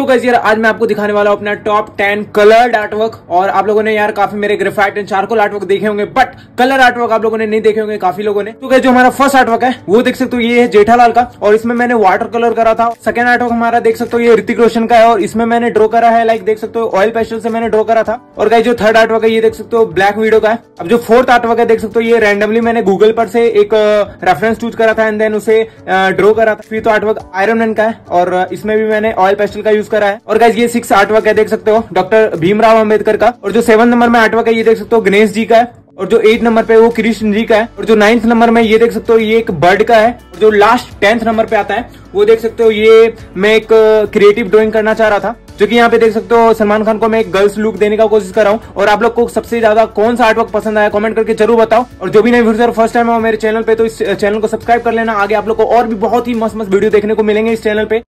तो कैसे यार, आज मैं आपको दिखाने वाला हूँ अपना टॉप टेन कलर्ड आर्टवर्क और आप लोगों ने यार काफ़ी मेरे ग्रेफाइट एंड चारकोल आर्टवर्क देखे होंगे बट कलर आर्टवर्क आप लोगों ने नहीं देखे होंगे, काफ़ी लोगों ने। तो क्या जो हमारा फ़र्स्ट आर्टवर्क है, वो देख सकते हो, ये है जेठालाल का। और इसमें मैंने वाटर कलर करा था। सेकंड आर्टवर्क हमारा देख सकते हो, ये ऋतिक रोशन का है। और इसमें मैंने ड्रॉ करा है लाइक देख सकते हो ऑयल पेस्टल से मैंने ड्रॉ करा था। और गाइस जो थर्ड आर्टवर्क है, ये देख सकते हो ब्लैक वीडियो का है। अब जो फोर्थ आर्टवर्क है, देख सकते हो, ये रैंडमली मैंने गूगल पर से एक रेफरेंस चूज़ करा था एंड देन उसे ड्रॉ करा था। फिर तो आर्टवर्क आयरन मैन का है। और इसमें भी मैंने ऑयल पेस्टल का यूज़ करा है। और गाइज़ ये सिक्स आर्टवर्क है देख सकते हो डॉक्टर भीमराव अंबेडकर का। और जो सेवन नंबर में आर्टवर्क है ये देख सकते हो, गणेश जी का है। और जो एट नंबर पे वो कृष्ण जी का है। और जो नाइन्थ नंबर में ये देख सकते हो, ये एक बर्ड का है। और जो लास्ट टेंथ नंबर पे आता है, वो देख सकते हो, ये मैं एक क्रिएटिव ड्राइंग करना चाह रहा था। जो कि यहाँ पे देख सकते हो, सलमान खान को मैं एक गर्ल्स लुक देने का कोशिश कर रहा हूँ। और आप लोग को सबसे ज़्यादा कौन सा आर्टवर्क पसंद आया कमेंट करके ज़रूर बताओ। और जो भी नए व्यूअर फ़र्स्ट टाइम है मेरे चैनल पे तो इस चैनल को सब्सक्राइब कर लेना। आगे आप लोग को और भी बहुत ही मस्त मस्त वीडियो देखने को मिलेंगे इस चैनल पे।